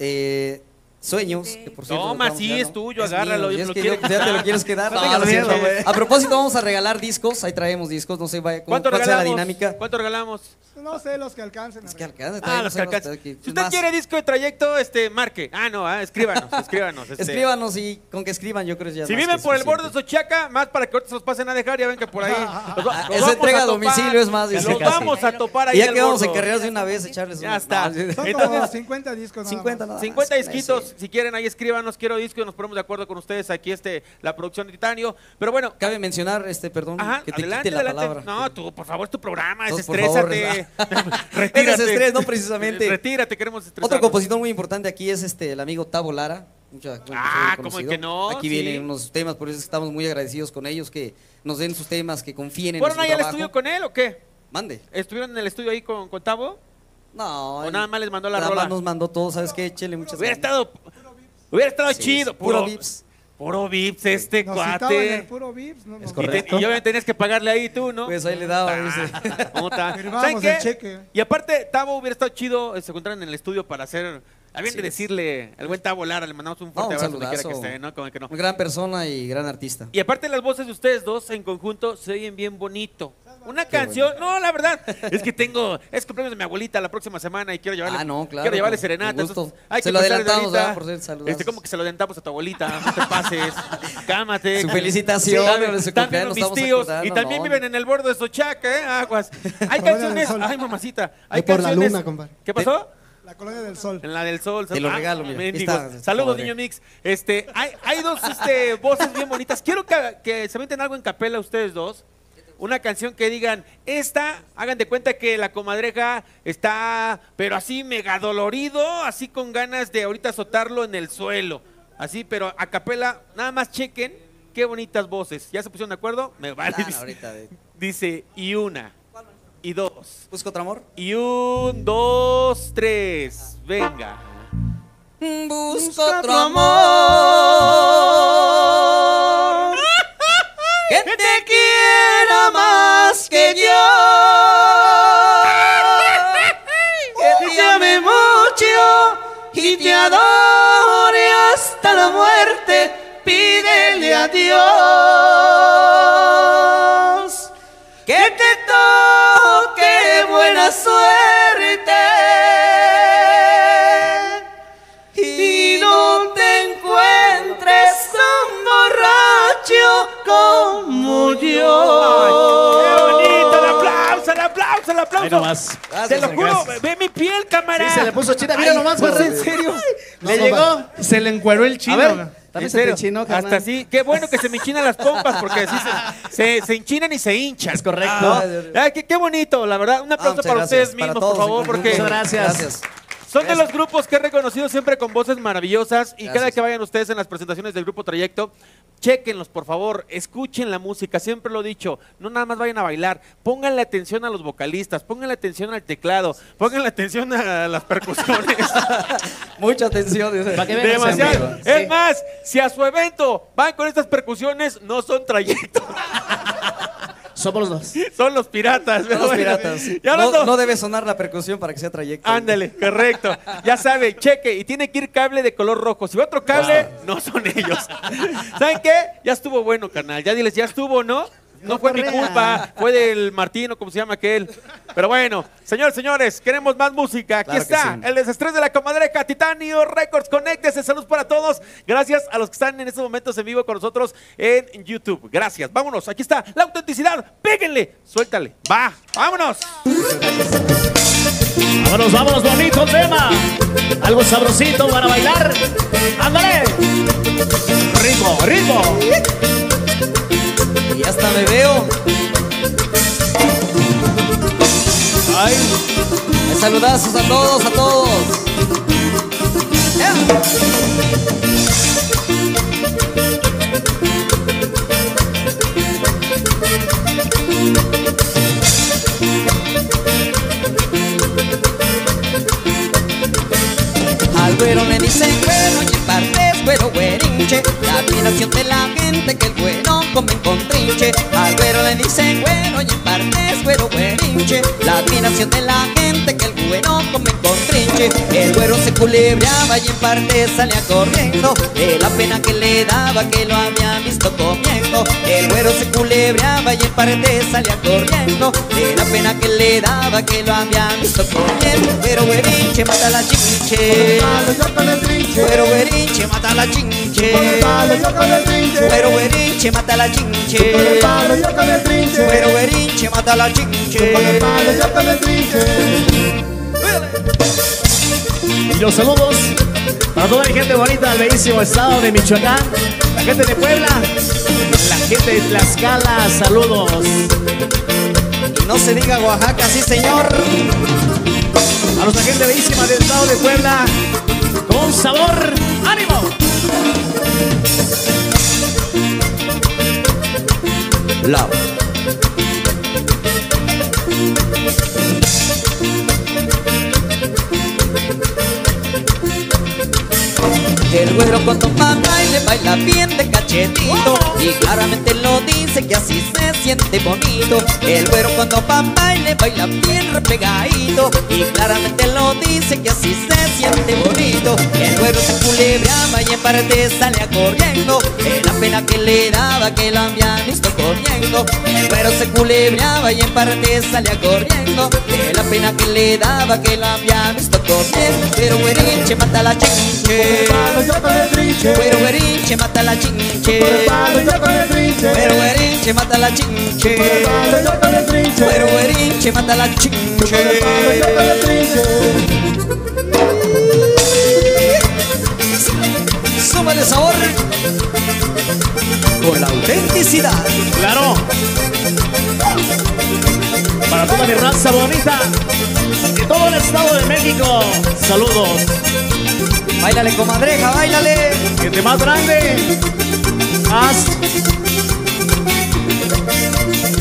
eh, Sueños, que por cierto. Toma, sí, es tuyo, mío, agárralo, y yo es lo que yo- ya te lo quieres quedar. No No, es miedo. A propósito, vamos a regalar discos. Ahí traemos discos, no sé vaya, cómo- ¿Cuánto cuál sea la regalamos? dinámica. ¿Cuánto regalamos? No sé, los que alcancen. Que Ah, los que alcancen. aquí, Si usted más. quiere disco de trayecto, este, marque. Ah, no, ah, escríbanos, escríbanos. este. Escríbanos y con que escriban yo creo ya. Si viven que por el borde de. Xochiaca, más para que ahorita se los pasen a dejar, ya ven que por ahí. los Ah, los entrega a topar, domicilio es más, Los dice casi. vamos a topar ahí. Y ya quedamos bordo. en carreras de una vez, echarles Ya una- está. Son Entonces, como 50 discos. nada 50 más. nada más. 50 Ay, disquitos, sí. si quieren ahí escríbanos, quiero disco y nos ponemos de acuerdo con ustedes aquí este la producción de Titanio. Pero bueno, Cabe mencionar, este, perdón, ajá, que te adelante, quite la adelante. palabra. No, tú, por favor, es tu programa, desestrésate. Retírate. estrés, no precisamente. Retírate, queremos estresar. Otro compositor muy importante aquí es este el amigo Tavo Lara. Mucha, bueno, Ah, ¿cómo conocido. que no? Aquí Sí. vienen unos temas, por eso estamos muy agradecidos con ellos que nos den sus temas, que confíen en ¿Fueron ahí al estudio con él o qué? Mande. ¿Estuvieron en el estudio ahí con, con Tavo? No. ¿O él nada más les mandó la nada rola? más nos mandó todo, ¿sabes qué? Chele, muchas Hubiera ganas. estado, hubiera estado Sí, chido. puro Puro, Vips. Puro Vips este Nos citaban el cuate. puro Vips. No, Es no. Y, te- y obviamente tenías que pagarle ahí tú, ¿no? Pues ahí le daba, dice. ¿Cómo está? Firmábamos ¿Saben qué? el cheque. Y aparte, Tavo hubiera estado chido eh, se encontraran en el estudio para hacer. Habían de Sí. decirle al buen Tavo Lara, le mandamos un No, fuerte un abrazo donde quiera que esté, ¿no? Como que no. Gran persona y gran artista. Y aparte las voces de ustedes dos en conjunto se oyen bien bonito. Una canción, no, la verdad, es que tengo, es cumpleaños de mi abuelita la próxima semana y quiero llevarle, Ah, no, claro, quiero llevarle serenata. gusto. entonces hay Se que lo adelantamos. ¿verdad? Por ser saludazos. Este, ¿cómo que se lo adelantamos a tu abuelita? No te pases, cámate. Su felicitación, Sí, su también mis estamos tíos y también no. viven en el borde de Sochaca, ¿eh? Aguas. Hay canciones, ay mamacita, hay por la canciones. luna, compadre. ¿Qué pasó? La colonia del sol. En la del sol. Te lo Ah, regalo, mira. mendigos. Esta- Saludos, niño Mix. Este, hay, hay dos este, voces bien bonitas. Quiero que, que se meten algo en capela ustedes dos. Una canción que digan, esta, hagan de cuenta que la comadreja está, pero así mega dolorido, así con ganas de ahorita azotarlo en el suelo. Así, pero a capela, nada más chequen qué bonitas voces. ¿Ya se pusieron de acuerdo? Me vale. Ah, ahorita. de- dice, y una, y dos, ¿Busco otro amor? y un, dos, tres. Venga. Busco otro amor que te y te adore hasta la muerte. Pídele a Dios que te toque buena suerte el aplauso, Ahí nomás. Te lo juro, gracias. ve mi piel, cámara. Sí, se le puso china. Mira nomás, ¿Es güey. en serio? ¿Le llegó? Se le encueró el chino. A ver. güey. También ¿En se te serio? enchinó, carnal. Hasta así. Qué bueno que se me enchinan las pompas porque así se, se, se enchinan y se hinchan. Es correcto. Ah, ah, qué, qué bonito, la verdad. Un aplauso muchas para gracias. ustedes Para mismos, todos por favor, en porque conjunto. Muchas gracias. Gracias. Son de los grupos que he reconocido siempre con voces maravillosas y cada que vayan ustedes en las presentaciones del grupo Trayecto, chequenlos, por favor, escuchen la música, siempre lo he dicho, no nada más vayan a bailar, pónganle atención a los vocalistas, pónganle atención al teclado, pónganle atención a las percusiones. Mucha atención. Demasiado. Es más, si a su evento van con estas percusiones, no son trayectos, Somos los dos. son los piratas. pero Los bueno. piratas. Ya No, debe sonar la percusión para que sea trayecto. Ándale, correcto. Ya sabe, cheque. Y tiene que ir cable de color rojo. Si va otro cable, no son ellos. ¿Saben qué? Ya estuvo bueno, carnal. Ya diles, ya estuvo, ¿no? No fue mi culpa, fue del Martino, como se llama aquel. Pero bueno, señores, señores, queremos más música. Aquí Claro está sí. el desestrés de la comadreja, Titanio Records. Conéctese, salud para todos. Gracias a los que están en estos momentos en vivo con nosotros en YouTube. Gracias. Vámonos, aquí está la autenticidad. Péguenle, suéltale. Va, vámonos. Vámonos, vámonos, bonito tema. Algo sabrosito para bailar. Ándale. Ritmo, ritmo. Me veo. Ay, Saludazos a todos, a todos. Admiración de la gente que el güero come con trinche Al güero le dicen güero y en parte es güero güerinche. La admiración de la gente que el güero come con trinche El güero se culebreaba y en parte salía corriendo. De la pena que le daba que lo habían visto comiendo. El güero se culebreaba y en parte salía corriendo. De la pena que le daba que lo habían visto comiendo. Pero güerinche mata la chinche. Güero güerinche mata la chinche Con el palo, yo con el trinche. Güero mata la Con el chinche palo, yo con el trinche. Güero güerinche mata la chinche Con el palo, yo con el trinche. Y los saludos para toda la gente bonita del bellísimo estado de Michoacán, la gente de Puebla, la gente de Tlaxcala, saludos. Y no se diga Oaxaca, sí señor A nuestra gente bellísima del estado de Puebla, con sabor, ánimo. Love El güero cuando va baile baila bien de cachetito. Y claramente lo dice que así se siente bonito. El güero cuando va baile baila bien repegadito. Y claramente lo dice que así se siente bonito. El güero se culebreaba y en parte salía corriendo. De la pena que le daba que lo habían visto corriendo. El güero se culebreaba y en parte salía corriendo. De la pena que le daba que lo habían visto corriendo. Pero güerinche mata la chinche Palo, yo con el trinche. Güero güerinche mata la chinche Con el palo, yo con el trinche. Güero güerinche mata la Con el chinche palo, yo con el trinche. Güero güerinche mata la Con el chinche palo, yo con el trinche. Súmale sabor con la autenticidad. Claro. Para toda mi raza bonita de todo el estado de México, saludos. Báilale, comadreja, báilale. Gente más grande. Más.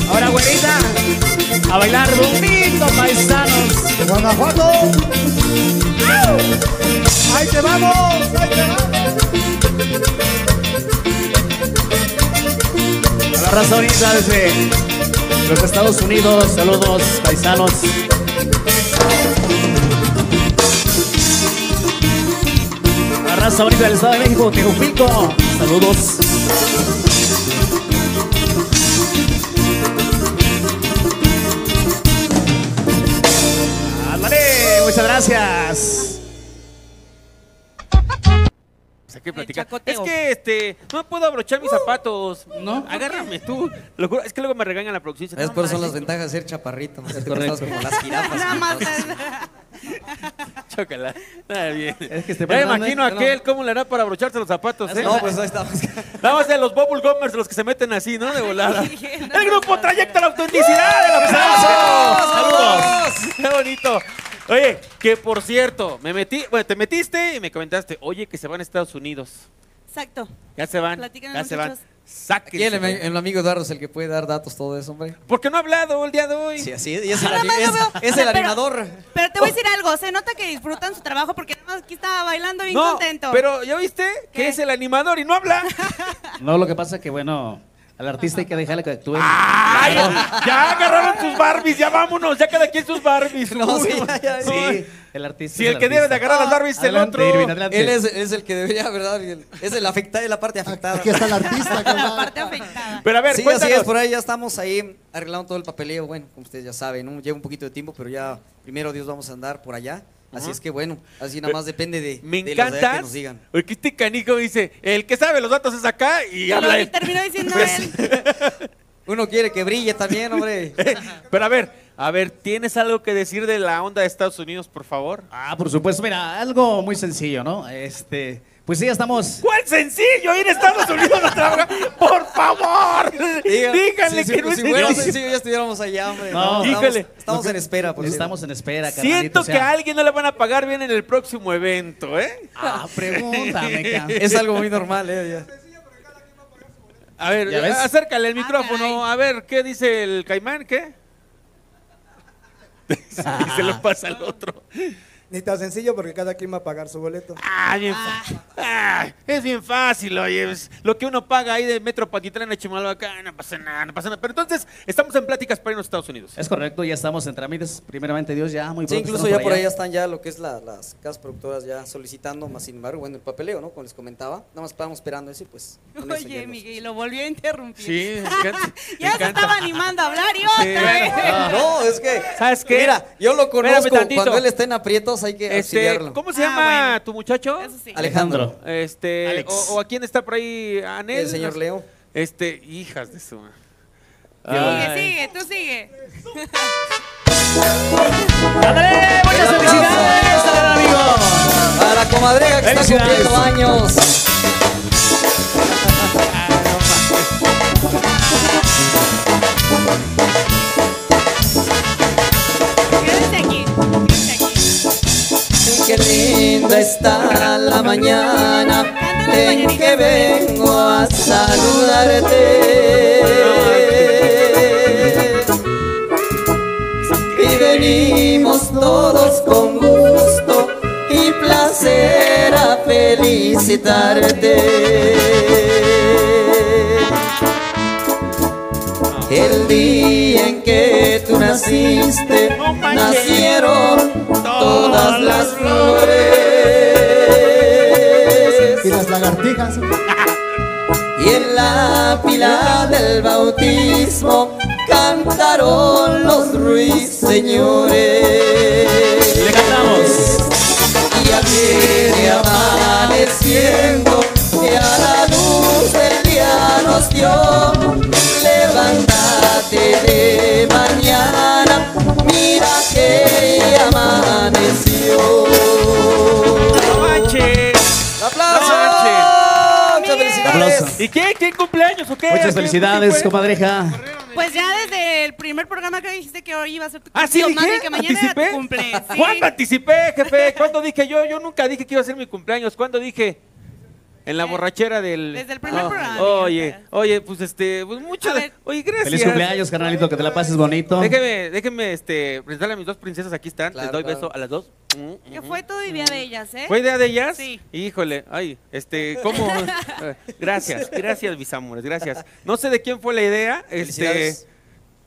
Ahora, güerita. A bailar bonito, paisanos. Guanajuato. Ahí te vamos, ahí te vamos. A la raza bonita desde los Estados Unidos. Saludos, paisanos. Raza bonita del Estado de México, Tejupilco. Saludos. Ándale, muchas gracias. Pues que platicar. Es que este, no puedo abrochar mis zapatos. No. Agárrame tú. Lo juro, es que luego me regañan la producción. Es No, por eso son las ventajas de ser chaparrito. Es correcto. como las jirafas. Nada más. Chócala. Nada bien. Es que este ya me imagino a aquel cómo le hará para abrocharse los zapatos, ¿eh? No, pues ahí estamos. Nada más de los bubble gummers los que se meten así, ¿no? De volada. El grupo Trayecto a la Autenticidad de la ¡Saludos! ¡Saludos! ¡Qué bonito! Oye, que por cierto, me metí, bueno, te metiste y me comentaste, oye, que se van a Estados Unidos. Exacto. Ya se van, Platiquen, ya se van. El, Sáquense. el amigo Eduardo es el que puede dar datos, todo eso, hombre. ¿Por qué no ha hablado el día de hoy? Sí, así es. Y es el, es- el pero- animador. Pero te voy a decir algo, se nota que disfrutan su trabajo porque nada más aquí estaba bailando bien no, contento. pero ¿ya viste? Que es el animador y no habla. No, lo que pasa es que, bueno, al artista hay que dejarle que actúe. ¡Ay! Ya agarraron sus Barbies, ya vámonos, ya cada quien sus Barbies. No, Uy, sí, ya, ya, sí. el artista. Si es el que debe de agarrar las Barbies es el otro. Él es, es el que debería, ¿verdad? Es el afectado, la parte afectada. Aquí está el artista, la parte afectada. Pero a ver, sí, cuéntanos. así es, por ahí ya estamos ahí arreglando todo el papeleo. Bueno, como ustedes ya saben, ¿no? lleva un poquito de tiempo, pero ya primero Dios vamos a andar por allá. Así es que bueno, así nada más depende de, Me de encanta. que nos digan. Porque este canico dice, el que sabe los datos es acá y Y habla él. terminó diciendo Pues, él. Uno quiere que brille también, hombre. Pero a ver, a ver, ¿tienes algo que decir de la onda de Estados Unidos, por favor? Ah, por supuesto, mira, algo muy sencillo, ¿no? Este, pues sí, ya estamos. ¿Cuál sencillo ir a Estados Unidos a trabajar? ¡Por favor! Diga- Díganme díganle Sí, sí, que no pues, es si fuera sencillo. ya estuviéramos allá, hombre. No, estamos, híjole. estamos en espera, por Estamos en espera, Siento carnalito, o sea, que a alguien no le van a pagar bien en el próximo evento, ¿eh? Ah, pregúntame. Es algo muy normal, ¿eh? ya. A ver, acércale el micrófono. caray. A ver, ¿qué dice el caimán? ¿Qué? y se lo pasa al otro. Ni tan sencillo porque cada quien va a pagar su boleto. Ah, bien fa- Ah, es bien fácil, oye. es lo que uno paga ahí de Metro Patitlán a Chimalhuacán, no pasa nada, no pasa nada. Pero entonces, estamos en pláticas para irnos a Estados Unidos. Es correcto, ya estamos en trámites. Primeramente Dios, ya muy Sí, pronto incluso estamos ya por ahí allá. están ya lo que es la- las casas productoras ya solicitando, más sin embargo, bueno, el papeleo, ¿no? Como les comentaba, nada más estábamos esperando eso y pues... Oye, Miguel, lo volvió a interrumpir. Sí, me encanta. me ya se estaba animando a hablar y otra Sí, vez. bueno. No, es que... ¿Sabes qué? Mira, yo lo conozco, cuando él está en aprietos hay que Este, auxiliarlo. ¿Cómo se Ah, llama bueno. tu muchacho? Eso sí. Alejandro, Este, Alex. o, o a quién está por ahí, Anel. el señor Leo. Este, hijas de su. Sigue, sigue, tú sigue. ¡Ándale! ¡Muchas felicidades, gran amigo! A la comadreja que está cumpliendo años. Quédense Qué linda está la mañana en que vengo a saludarte. Y venimos todos con gusto y placer a felicitarte. El día en que tú naciste, nacieron todas las Y flores. las lagartijas. Y en la pila del bautismo cantaron los ruiseñores. O qué? Muchas ¿Qué- felicidades, comadreja. Pues ya desde el primer programa que dijiste que hoy iba a ser tu Ah, sí, cumpleaños, dije, mami, que mañana era anticipé. tu cumple. Sí. ¿Cuándo anticipé, jefe? ¿Cuándo dije yo? Yo nunca dije que iba a ser mi cumpleaños. ¿Cuándo dije? En la borrachera del. desde el primer Oh, programa, Oye, oye, pues este, pues mucho. De-. Oye, gracias. Feliz cumpleaños, carnalito, que te la pases bonito. Déjeme, déjeme, este, presentarle a mis dos princesas. Aquí están. Les Claro, doy claro. beso a las dos. Que fue todo idea de ellas, ¿eh? ¿Fue idea de ellas? Sí. Híjole, ay, este, ¿cómo? Gracias, gracias, mis amores, gracias. No sé de quién fue la idea, este,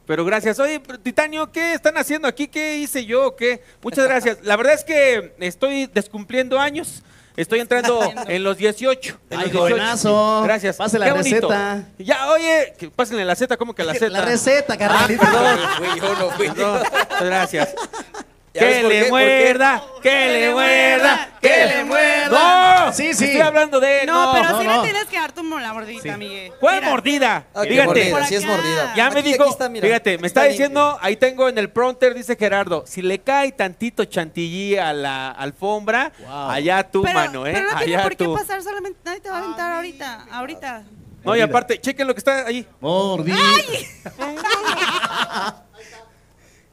pero gracias. Oye, Titanio, ¿qué están haciendo aquí? ¿Qué hice yo? ¿Qué? Muchas gracias. La verdad es que estoy descumpliendo años. Estoy entrando en los 18. en Ay, los 18. jovenazo. Gracias. Pase la Qué bonito. receta. Ya, oye, que pásenle la Z, ¿cómo que la Z? La receta, Ah, carnalito. perdón. Fui yo, no fui yo. Gracias. ¿Ya Que le muerda, que le muerda, que le muerda. No, Sí, sí. Estoy hablando de. No, No, pero no, sí no. le tienes que dar tu la mordidita, Miguel. ¿Cuál Mira. mordida? Ah, Fíjate, mordida, sí es mordida. ya me dijo, está, mira, fíjate, me está diciendo, ahí tengo en el prompter, dice Gerardo, si le cae tantito chantilly a la alfombra, Wow. allá tú, pero, mano, ¿eh? pero no tiene allá por qué tú. pasar, solamente nadie te va a aventar ahorita, ahorita. No, y aparte, chequen lo que está ahí. Mordí.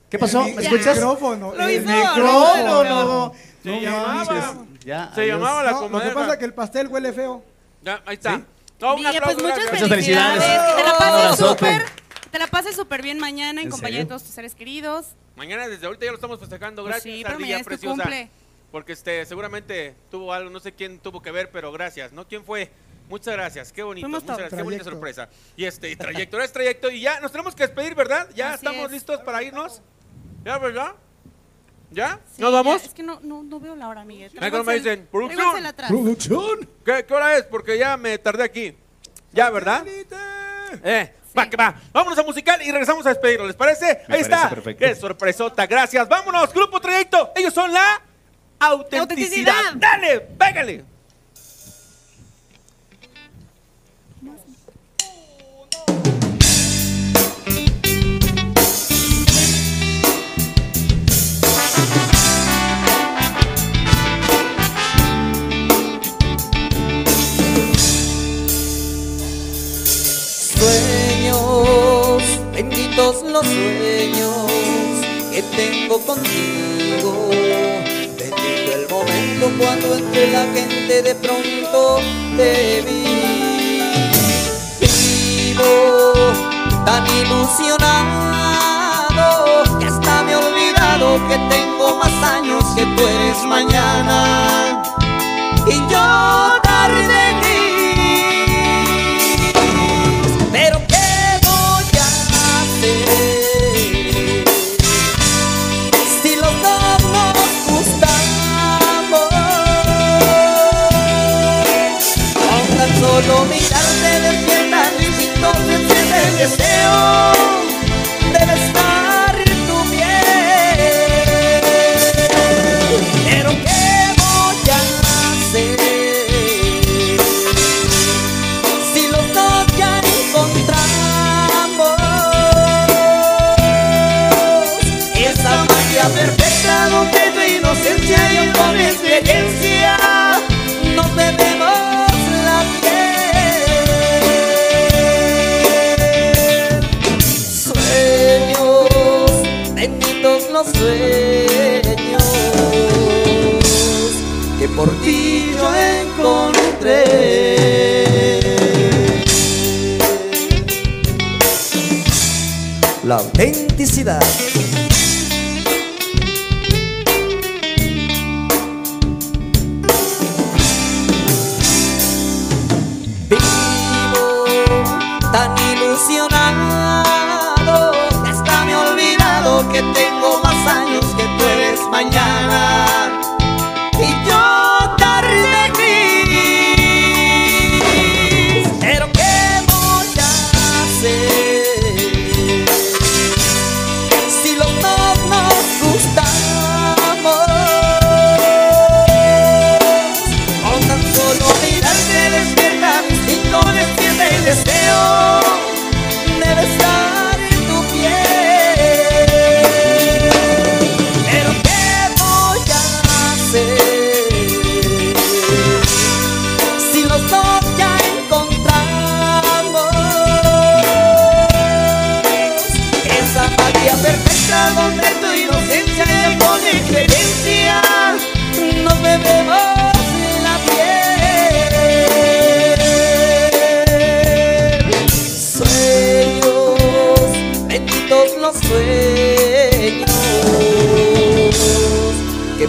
¿Qué pasó? ¿Me El escuchas? micrófono. Lo el hizo, micrófono. No, Se no llamaba. manches. Ya, Se adiós. llamaba la No, lo que pasa es que el pastel huele feo. Ya, ahí está. No, un Miguel, pues muchas felicidades. felicidades. Que te la pases súper, te la pases súper bien mañana en, ¿En compañía de serio? todos tus seres queridos. Mañana desde ahorita ya lo estamos festejando. Pues Gracias, sí, pero mañana es tu preciosa. cumple. Porque este, seguramente tuvo algo, no sé quién tuvo que ver, pero gracias, ¿no? ¿Quién fue? Muchas gracias, qué bonito, muchas gracias, qué bonita sorpresa. Y este, y trayecto, es trayecto, y ya nos tenemos que despedir, ¿verdad? Ya Así estamos es. listos para irnos. ¿Ya, verdad? ¿Ya? Sí, ¿Nos vamos? ya, es que no, no, no veo la hora, Miguel. ¿cómo me dicen? ¿Producción? atrás. Producción. ¿Qué, qué hora es? Porque ya me tardé aquí. ¿Ya, verdad? Eh, va, que va. Vámonos a musical y regresamos a despedirnos, ¿les parece? Me Ahí parece está. perfecto. Qué sorpresota, gracias. Vámonos, Grupo Trayecto. Ellos son la autenticidad. Autenticidad. Dale, pégale. Benditos los sueños que tengo contigo. Bendito el momento cuando entre la gente de pronto te vi. Vivo tan ilusionado que hasta me he olvidado que tengo más años que tú eres mañana. Y yo tarde. Pero solo mirarte despierta mis entonces el deseo por ti yo encontré. La autenticidad.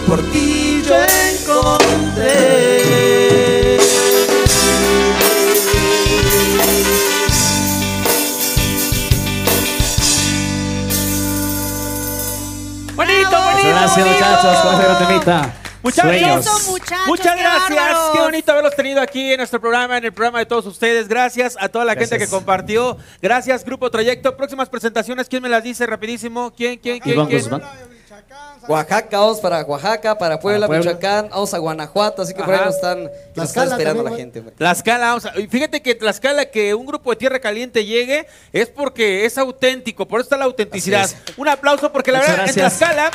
Por ti yo encontré. Bonito, bonito. Gracias, muchachos, con ese temita. Eso, muchachos, muchas gracias. Qué bonito haberlos tenido aquí en nuestro programa, en el programa de todos ustedes. Gracias a toda la gente Gracias. que compartió. Gracias, Grupo Trayecto. Próximas presentaciones, ¿quién me las dice rapidísimo? ¿Quién, quién, quién? Iván quién? Guzmán. Oaxaca, vamos para Oaxaca, para Puebla, Para Puebla. Michoacán, vamos a Guanajuato, así que por ahí nos están, nos está esperando la también, gente. hombre. Tlaxcala, vamos a- fíjate que Tlaxcala, que un grupo de Tierra Caliente llegue, es porque es auténtico, por eso está la autenticidad. Un aplauso porque la Muchas verdad, en gracias. Tlaxcala,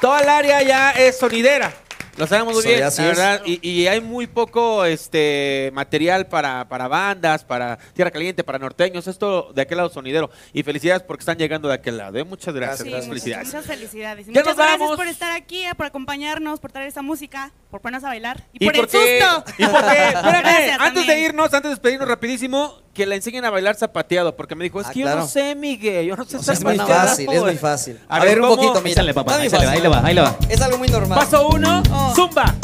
toda el área ya es sonidera. Lo sabemos muy bien, la verdad, y, y hay muy poco este material para, para bandas, para Tierra Caliente, para norteños, esto de aquel lado sonidero. Y felicidades porque están llegando de aquel lado. ¿eh? Muchas gracias, Sí, muchas muchas, felicidades. muchas felicidades. Muchas nos gracias vamos. por estar aquí, eh, por acompañarnos, por traer esa música, por ponernos a bailar y, Y por porque, el susto. y porque, Gracias antes de irnos, antes de despedirnos rapidísimo, que la enseñen a bailar zapateado, porque me dijo, es Ah, que yo no sé, Miguel, yo no sé Es muy fácil, es muy fácil. A A, ver, ver, un poquito, mira. Échale, papá, échale, ahí le va, ahí le va. Es algo muy normal. Paso uno, Oh. zumba,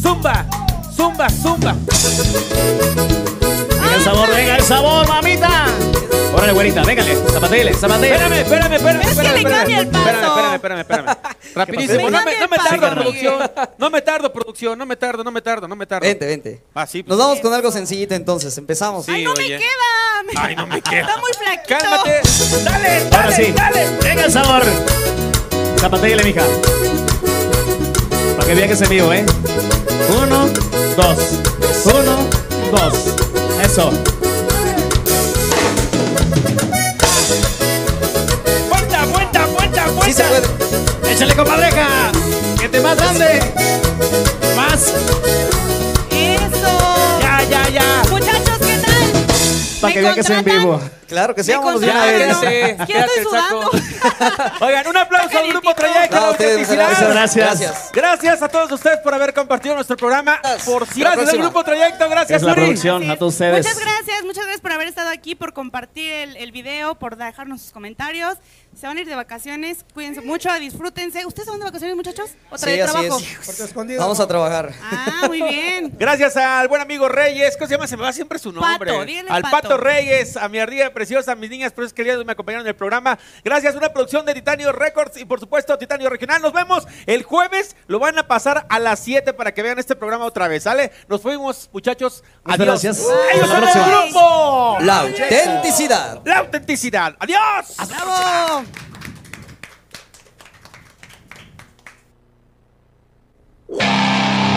zumba, zumba, zumba. Venga el sabor, venga el sabor, mamita. Órale, güerita, véngale, zapatele, zapatele. Espérame, espérame, espérame, Es que espérame, me espérame. cambia el paso. Espérame, espérame, espérame, espérame. Rapidísimo, Me no me, no tardo, producción. No me tardo, producción, no me tardo, no me tardo, no me tardo. Vente, vente. Ah, sí. pues. Nos vamos con algo sencillito entonces. Empezamos. Sí, Ay, no oye. me queda. Ay, no me queda. Está muy flaquito. Cálmate. Dale, Ahora dale, sí, dale. venga el sabor. Zapatele, mija. Para que vean que es en vivo, ¿eh? Uno, dos. Uno, dos. Eso. Vuelta, vuelta, vuelta, vuelta. Sí se puede. Échale, comadreja. Que te más grande. Más. Para ¿Me que vean que es en vivo. Claro que sí, vámonos de una vez. sudando. Oigan, un aplauso al grupo. Trayecto, No, muchas gracias. Gracias. Gracias a todos ustedes por haber compartido nuestro programa. Gracias. Por la gracias al grupo Trayecto, gracias Uri. producción, a todos ustedes. Muchas gracias, muchas gracias por haber estado aquí, por compartir el, el video, por dejarnos sus comentarios. Se van a ir de vacaciones, cuídense mucho, disfrútense. ¿Ustedes se van de vacaciones, muchachos? ¿O Sí, traen así trabajo? es. Porque escondido. Vamos a trabajar. Ah, muy bien. Gracias al buen amigo Reyes, ¿cómo se llama? Se me va siempre su nombre. Pato, al Pato. Pato. Reyes, a mi ardilla preciosa, a mis niñas preciosas queridas me acompañaron en el programa. Gracias, una producción de Titanio Records y por supuesto Titanio Regional. Nos vemos el jueves, lo van a pasar a las 7 para que vean este programa otra vez, ¿sale? Nos fuimos, muchachos. Muchas Adiós. gracias. Ellos Hasta la son el próxima. grupo. La autenticidad. La autenticidad. Adiós. ¡Bravo! Uau!